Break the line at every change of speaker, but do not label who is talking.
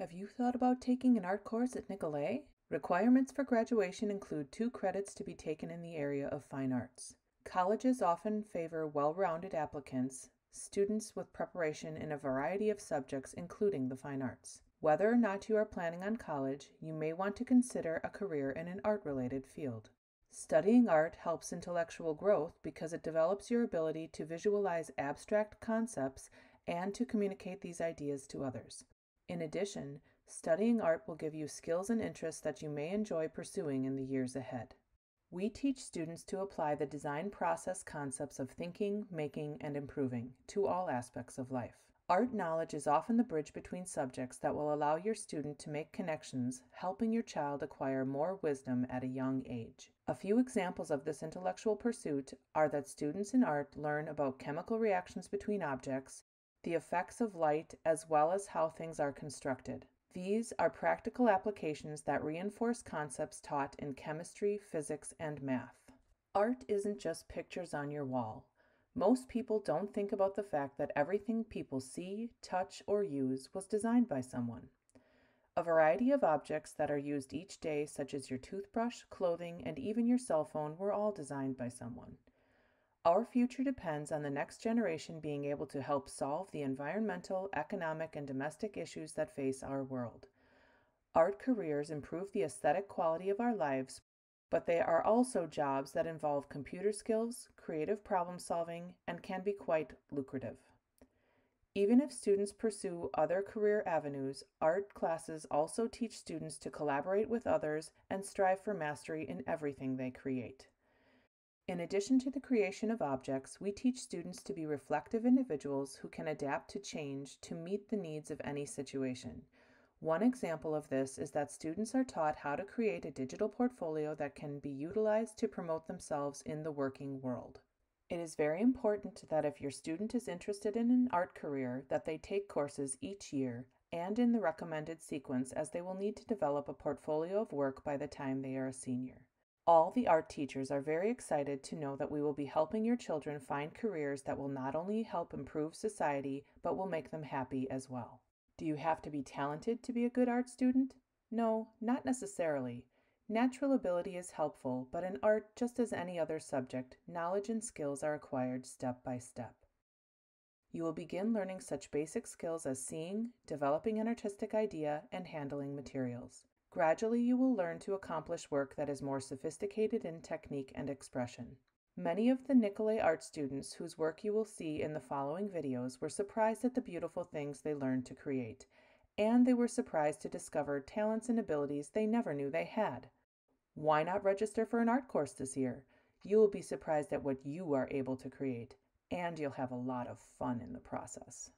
Have you thought about taking an art course at Nicolet? Requirements for graduation include two credits to be taken in the area of fine arts. Colleges often favor well rounded applicants, students with preparation in a variety of subjects, including the fine arts. Whether or not you are planning on college, you may want to consider a career in an art related field. Studying art helps intellectual growth because it develops your ability to visualize abstract concepts and to communicate these ideas to others. In addition, studying art will give you skills and interests that you may enjoy pursuing in the years ahead. We teach students to apply the design process concepts of thinking, making, and improving to all aspects of life. Art knowledge is often the bridge between subjects that will allow your student to make connections, helping your child acquire more wisdom at a young age. A few examples of this intellectual pursuit are that students in art learn about chemical reactions between objects, the effects of light, as well as how things are constructed. These are practical applications that reinforce concepts taught in chemistry, physics, and math. Art isn't just pictures on your wall. Most people don't think about the fact that everything people see, touch, or use was designed by someone. A variety of objects that are used each day, such as your toothbrush, clothing, and even your cell phone, were all designed by someone. Our future depends on the next generation being able to help solve the environmental, economic, and domestic issues that face our world. Art careers improve the aesthetic quality of our lives but they are also jobs that involve computer skills, creative problem solving, and can be quite lucrative. Even if students pursue other career avenues, art classes also teach students to collaborate with others and strive for mastery in everything they create. In addition to the creation of objects, we teach students to be reflective individuals who can adapt to change to meet the needs of any situation. One example of this is that students are taught how to create a digital portfolio that can be utilized to promote themselves in the working world. It is very important that if your student is interested in an art career that they take courses each year and in the recommended sequence as they will need to develop a portfolio of work by the time they are a senior. All the art teachers are very excited to know that we will be helping your children find careers that will not only help improve society but will make them happy as well. Do you have to be talented to be a good art student? No, not necessarily. Natural ability is helpful, but in art, just as any other subject, knowledge and skills are acquired step by step. You will begin learning such basic skills as seeing, developing an artistic idea, and handling materials. Gradually, you will learn to accomplish work that is more sophisticated in technique and expression. Many of the Nicolet art students whose work you will see in the following videos were surprised at the beautiful things they learned to create, and they were surprised to discover talents and abilities they never knew they had. Why not register for an art course this year? You will be surprised at what you are able to create, and you'll have a lot of fun in the process.